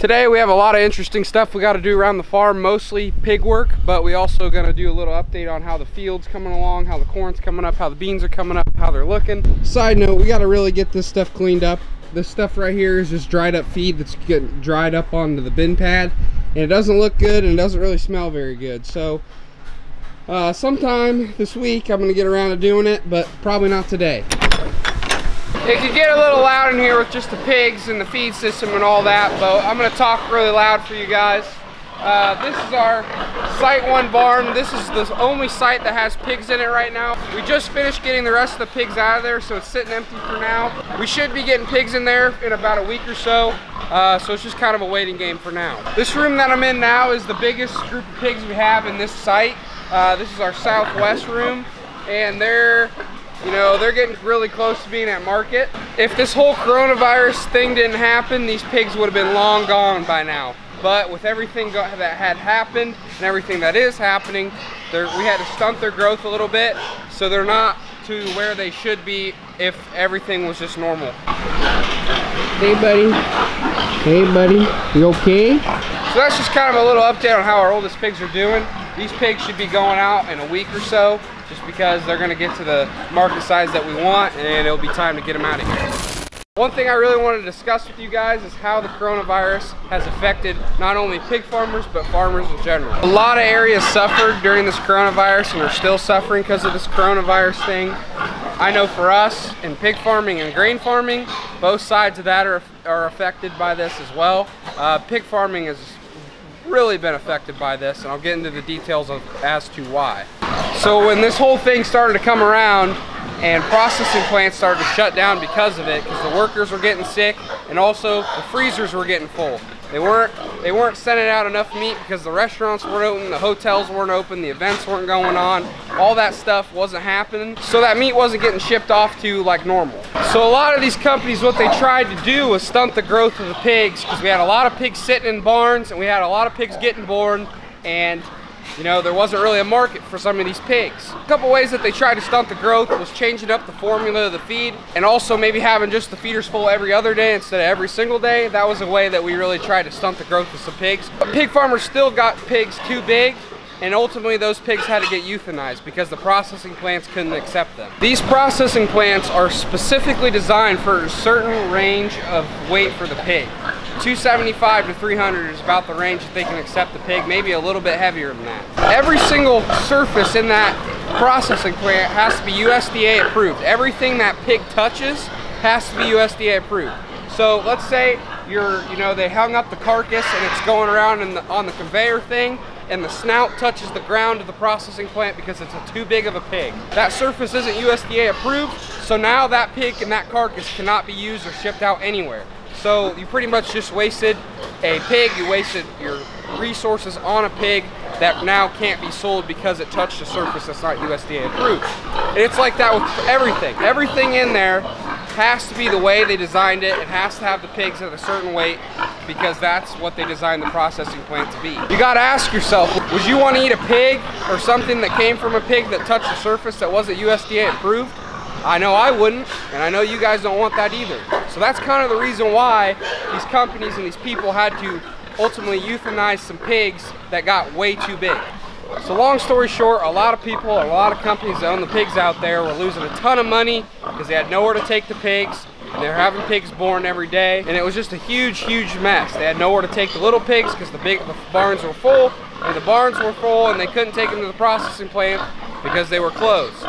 Today we have a lot of interesting stuff we got to do around the farm, mostly pig work, but we also going to do a little update on how the field's coming along, how the corn's coming up, how the beans are coming up, how they're looking. Side note, we got to really get this stuff cleaned up. This stuff right here is just dried up feed that's getting dried up onto the bin pad, and it doesn't look good and it doesn't really smell very good. So uh, sometime this week I'm going to get around to doing it, but probably not today. It could get a little loud in here with just the pigs and the feed system and all that, but I'm gonna talk really loud for you guys. Uh, this is our Site 1 barn. This is the only site that has pigs in it right now. We just finished getting the rest of the pigs out of there, so it's sitting empty for now. We should be getting pigs in there in about a week or so, uh, so it's just kind of a waiting game for now. This room that I'm in now is the biggest group of pigs we have in this site. Uh, this is our southwest room, and they're you know, they're getting really close to being at market. If this whole coronavirus thing didn't happen, these pigs would have been long gone by now. But with everything that had happened and everything that is happening, we had to stunt their growth a little bit so they're not to where they should be if everything was just normal. Hey buddy. Hey buddy. You okay? So that's just kind of a little update on how our oldest pigs are doing. These pigs should be going out in a week or so just because they're going to get to the market size that we want and it'll be time to get them out of here. One thing I really want to discuss with you guys is how the coronavirus has affected not only pig farmers, but farmers in general. A lot of areas suffered during this coronavirus and are still suffering because of this coronavirus thing. I know for us in pig farming and grain farming, both sides of that are, are affected by this as well. Uh, pig farming has really been affected by this and I'll get into the details of as to why. So when this whole thing started to come around and processing plants started to shut down because of it, because the workers were getting sick and also the freezers were getting full. They weren't they weren't sending out enough meat because the restaurants weren't open, the hotels weren't open, the events weren't going on. All that stuff wasn't happening. So that meat wasn't getting shipped off to like normal. So a lot of these companies, what they tried to do was stunt the growth of the pigs because we had a lot of pigs sitting in barns and we had a lot of pigs getting born and you know, there wasn't really a market for some of these pigs. A couple ways that they tried to stunt the growth was changing up the formula of the feed and also maybe having just the feeders full every other day instead of every single day. That was a way that we really tried to stunt the growth of some pigs. But pig farmers still got pigs too big and ultimately those pigs had to get euthanized because the processing plants couldn't accept them. These processing plants are specifically designed for a certain range of weight for the pig. 275 to 300 is about the range that they can accept the pig, maybe a little bit heavier than that. Every single surface in that processing plant has to be USDA approved. Everything that pig touches has to be USDA approved. So let's say you're, you know, they hung up the carcass and it's going around the, on the conveyor thing and the snout touches the ground of the processing plant because it's too big of a pig. That surface isn't USDA approved, so now that pig and that carcass cannot be used or shipped out anywhere. So you pretty much just wasted a pig, you wasted your resources on a pig that now can't be sold because it touched a surface that's not USDA approved. And it's like that with everything. Everything in there has to be the way they designed it. It has to have the pigs at a certain weight because that's what they designed the processing plant to be. You gotta ask yourself, would you want to eat a pig or something that came from a pig that touched a surface that wasn't USDA approved? I know I wouldn't, and I know you guys don't want that either. So that's kind of the reason why these companies and these people had to ultimately euthanize some pigs that got way too big. So long story short, a lot of people, a lot of companies that own the pigs out there were losing a ton of money because they had nowhere to take the pigs. They're having pigs born every day. And it was just a huge, huge mess. They had nowhere to take the little pigs because the big the barns were full. And the barns were full and they couldn't take them to the processing plant because they were closed.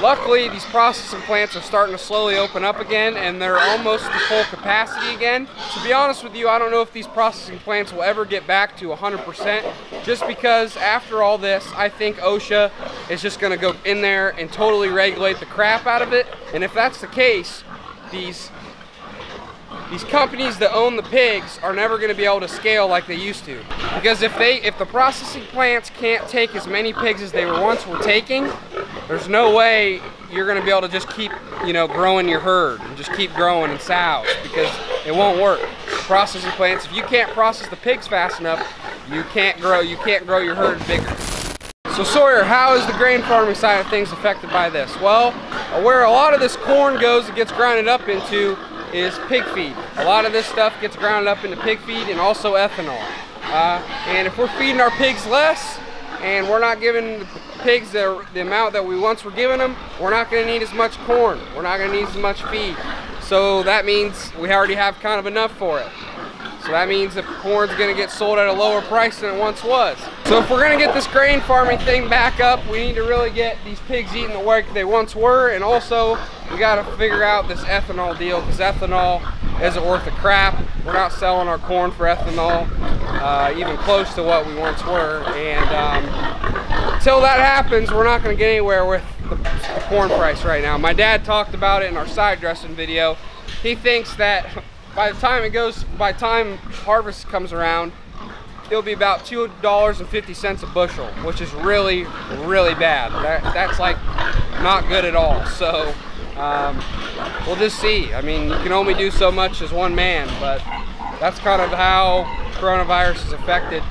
Luckily, these processing plants are starting to slowly open up again and they're almost to full capacity again. To be honest with you, I don't know if these processing plants will ever get back to 100% just because after all this, I think OSHA is just gonna go in there and totally regulate the crap out of it. And if that's the case, these these companies that own the pigs are never going to be able to scale like they used to. Because if they if the processing plants can't take as many pigs as they were once were taking there's no way you're going to be able to just keep you know growing your herd and just keep growing in sows because it won't work. Processing plants if you can't process the pigs fast enough you can't grow you can't grow your herd bigger. So Sawyer, how is the grain farming side of things affected by this? Well, where a lot of this corn goes it gets grinded up into is pig feed. A lot of this stuff gets ground up into pig feed and also ethanol. Uh, and if we're feeding our pigs less and we're not giving the pigs the, the amount that we once were giving them, we're not going to need as much corn. We're not going to need as much feed. So that means we already have kind of enough for it. So that means the corn's gonna get sold at a lower price than it once was. So if we're gonna get this grain farming thing back up, we need to really get these pigs eating the way they once were, and also we gotta figure out this ethanol deal, because ethanol isn't worth a crap. We're not selling our corn for ethanol, uh, even close to what we once were, and um, until that happens, we're not gonna get anywhere with the, the corn price right now. My dad talked about it in our side dressing video. He thinks that by the time it goes, by the time harvest comes around, it'll be about two dollars and fifty cents a bushel, which is really, really bad. That, that's like not good at all. So um, we'll just see. I mean, you can only do so much as one man, but that's kind of how coronavirus has affected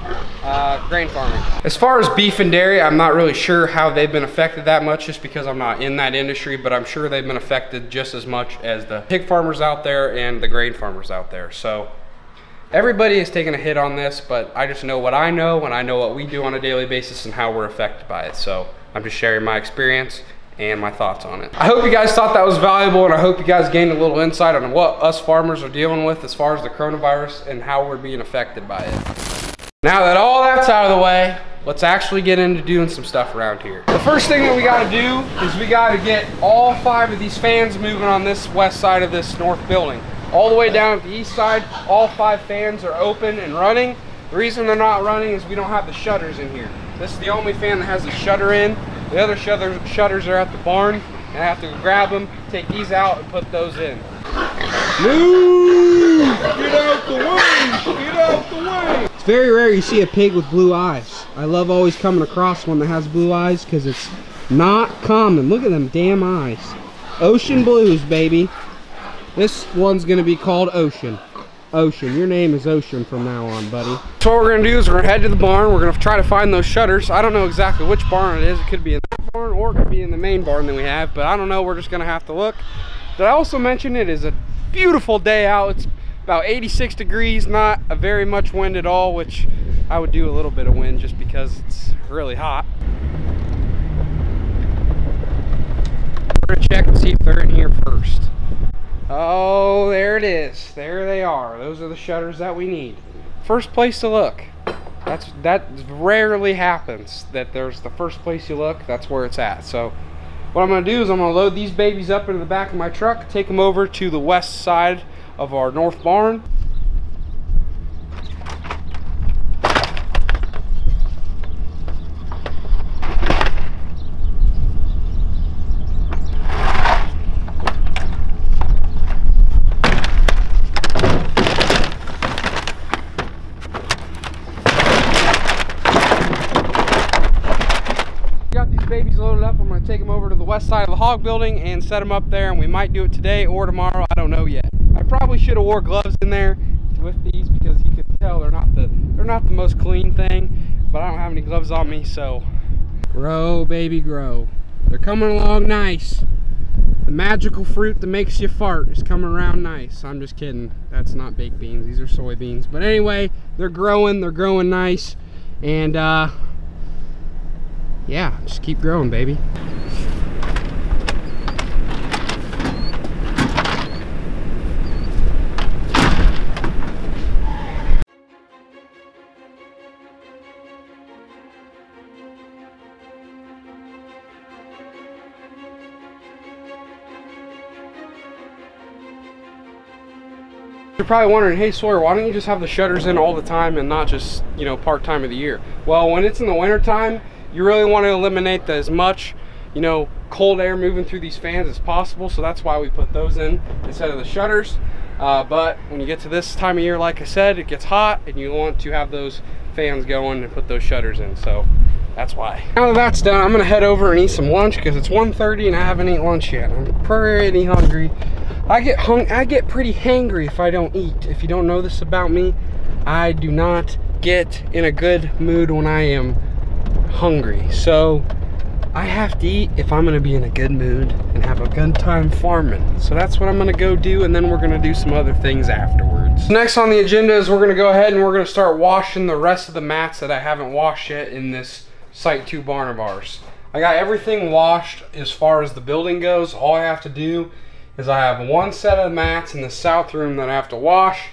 uh, grain farming. As far as beef and dairy, I'm not really sure how they've been affected that much just because I'm not in that industry, but I'm sure they've been affected just as much as the pig farmers out there and the grain farmers out there. So everybody is taking a hit on this, but I just know what I know and I know what we do on a daily basis and how we're affected by it. So I'm just sharing my experience and my thoughts on it. I hope you guys thought that was valuable and I hope you guys gained a little insight on what us farmers are dealing with as far as the coronavirus and how we're being affected by it. Now that all that's out of the way, let's actually get into doing some stuff around here. The first thing that we gotta do is we gotta get all five of these fans moving on this west side of this north building. All the way down at the east side, all five fans are open and running. The reason they're not running is we don't have the shutters in here. This is the only fan that has a shutter in the other shutters, shutters are at the barn, and I have to grab them, take these out, and put those in. Move! Get out the way! Get out the way! It's very rare you see a pig with blue eyes. I love always coming across one that has blue eyes because it's not common. Look at them damn eyes. Ocean blues, baby. This one's gonna be called Ocean. Ocean. Your name is Ocean from now on, buddy. So what we're gonna do is we're gonna head to the barn. We're gonna try to find those shutters. I don't know exactly which barn it is. It could be in that barn or it could be in the main barn that we have, but I don't know. We're just gonna have to look. Did I also mention it is a beautiful day out. It's about 86 degrees, not a very much wind at all, which I would do a little bit of wind just because it's really hot. We're gonna check and see if they're in here first. Oh, there it is. There they are. Those are the shutters that we need. First place to look. That's that rarely happens that there's the first place you look, that's where it's at. So what I'm gonna do is I'm gonna load these babies up into the back of my truck, take them over to the west side of our north barn, hog building and set them up there and we might do it today or tomorrow. I don't know yet. I probably should have wore gloves in there with these because you can tell they're not the they're not the most clean thing but I don't have any gloves on me so. Grow baby grow. They're coming along nice. The magical fruit that makes you fart is coming around nice. I'm just kidding. That's not baked beans. These are soybeans. But anyway they're growing. They're growing nice. And uh yeah just keep growing baby You're probably wondering, hey Sawyer, why don't you just have the shutters in all the time and not just, you know, part time of the year? Well, when it's in the winter time, you really want to eliminate the, as much, you know, cold air moving through these fans as possible. So that's why we put those in instead of the shutters. Uh, but when you get to this time of year, like I said, it gets hot and you want to have those fans going and put those shutters in. So that's why. Now that that's done, I'm gonna head over and eat some lunch because it's 1.30 and I haven't eaten lunch yet. I'm pretty hungry. I get hung I get pretty hangry if I don't eat. If you don't know this about me, I do not get in a good mood when I am hungry. So I have to eat if I'm gonna be in a good mood and have a good time farming. So that's what I'm gonna go do and then we're gonna do some other things afterwards. Next on the agenda is we're gonna go ahead and we're gonna start washing the rest of the mats that I haven't washed yet in this Site 2 barn of ours. I got everything washed as far as the building goes. All I have to do is I have one set of mats in the south room that I have to wash.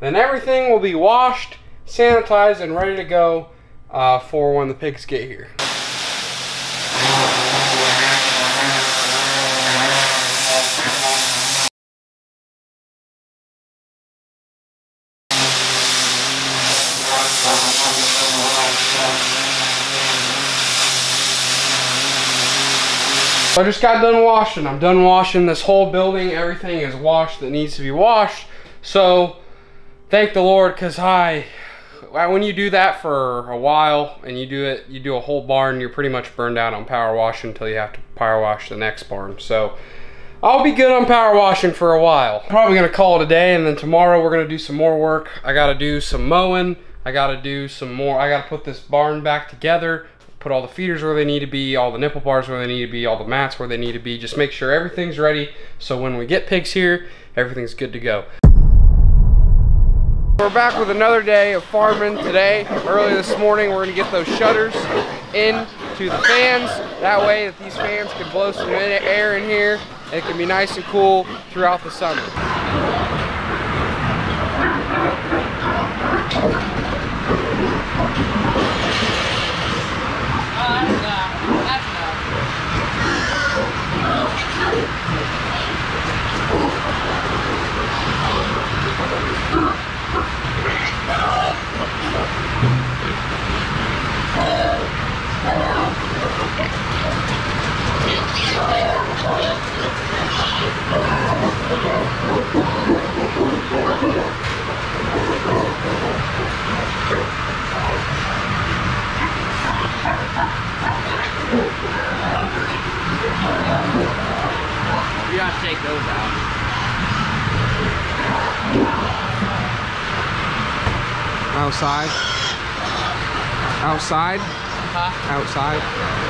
Then everything will be washed, sanitized, and ready to go uh, for when the pigs get here. I just got done washing. I'm done washing this whole building. Everything is washed that needs to be washed. So thank the Lord because I, when you do that for a while and you do it, you do a whole barn, you're pretty much burned out on power washing until you have to power wash the next barn. So I'll be good on power washing for a while. Probably gonna call it a day and then tomorrow we're gonna do some more work. I gotta do some mowing. I gotta do some more, I gotta put this barn back together put all the feeders where they need to be, all the nipple bars where they need to be, all the mats where they need to be. Just make sure everything's ready so when we get pigs here, everything's good to go. We're back with another day of farming today. Early this morning, we're gonna get those shutters into the fans. That way that these fans can blow some air in here. It can be nice and cool throughout the summer. You have to take those out. Outside. Outside. Huh? Outside.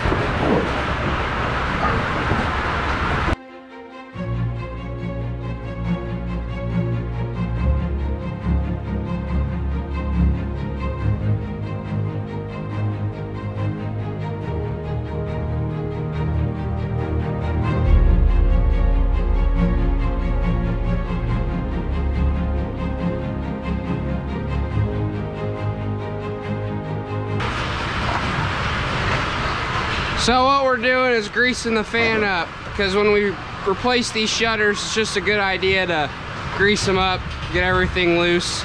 doing is greasing the fan up because when we replace these shutters, it's just a good idea to grease them up, get everything loose.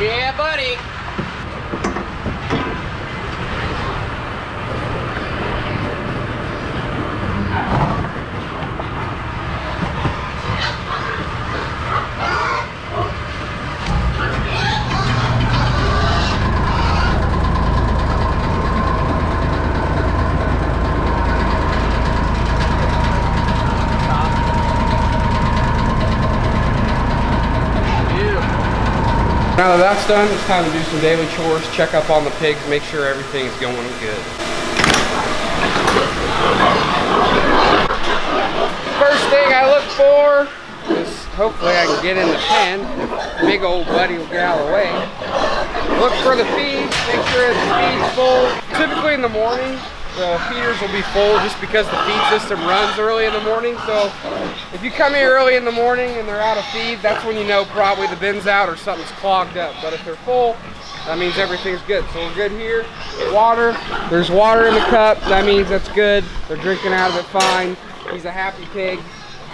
Yeah, buddy. Now that that's done, it's time to do some daily chores, check up on the pigs, make sure everything's going good. First thing I look for is hopefully I can get in the pen. Big old buddy will get out of the way. Look for the feed, make sure the feed's full. Typically in the morning, the feeders will be full just because the feed system runs early in the morning. So if you come here early in the morning and they're out of feed, that's when you know probably the bin's out or something's clogged up. But if they're full, that means everything's good. So we're good here. Water, there's water in the cup. That means that's good. They're drinking out of it fine. He's a happy pig.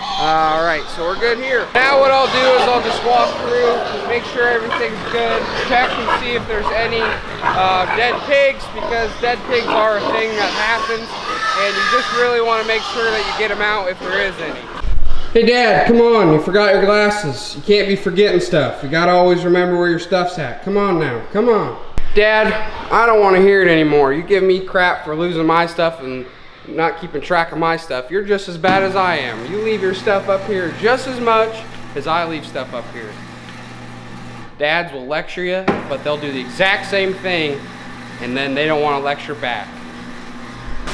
All right, so we're good here. Now what I'll do is I'll just walk through, make sure everything's good, check and see if there's any uh, dead pigs because dead pigs are a thing that happens and you just really want to make sure that you get them out if there is any. Hey dad, come on, you forgot your glasses. You can't be forgetting stuff. You gotta always remember where your stuff's at. Come on now, come on. Dad, I don't want to hear it anymore. You give me crap for losing my stuff and not keeping track of my stuff. You're just as bad as I am. You leave your stuff up here just as much as I leave stuff up here. Dads will lecture you, but they'll do the exact same thing and then they don't want to lecture back.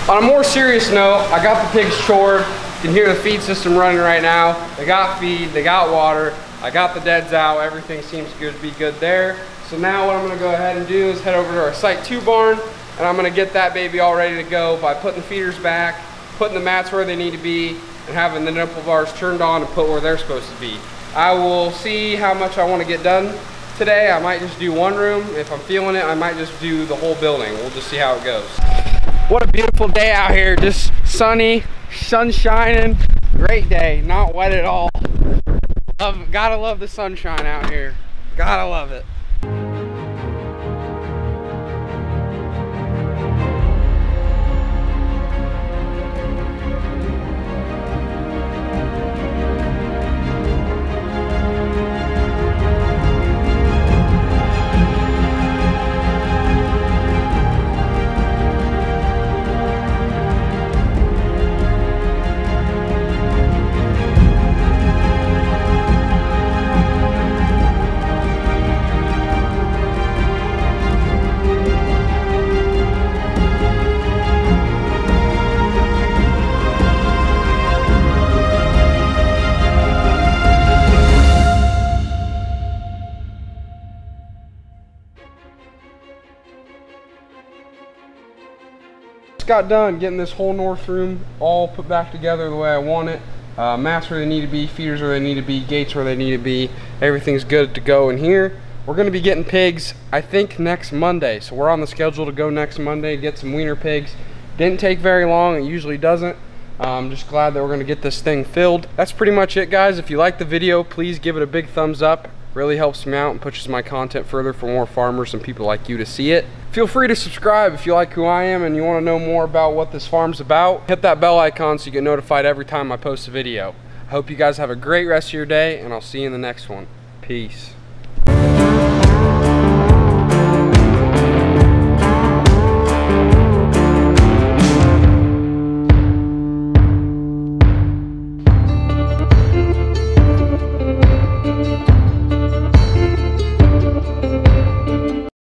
On a more serious note, I got the pigs chored. You can hear the feed system running right now. They got feed, they got water. I got the deads out. Everything seems to be good there. So now what I'm gonna go ahead and do is head over to our Site 2 barn and I'm gonna get that baby all ready to go by putting the feeders back, putting the mats where they need to be, and having the nipple bars turned on and put where they're supposed to be. I will see how much I wanna get done today. I might just do one room. If I'm feeling it, I might just do the whole building. We'll just see how it goes. What a beautiful day out here. Just sunny, sun shining. Great day, not wet at all. Love, gotta love the sunshine out here. Gotta love it. Got done getting this whole north room all put back together the way I want it. Uh, mats where they need to be, feeders where they need to be, gates where they need to be. Everything's good to go in here. We're gonna be getting pigs, I think next Monday. So we're on the schedule to go next Monday, get some weaner pigs. Didn't take very long, it usually doesn't. I'm just glad that we're gonna get this thing filled. That's pretty much it guys. If you like the video, please give it a big thumbs up. Really helps me out and pushes my content further for more farmers and people like you to see it. Feel free to subscribe if you like who I am and you want to know more about what this farm's about. Hit that bell icon so you get notified every time I post a video. I hope you guys have a great rest of your day and I'll see you in the next one. Peace.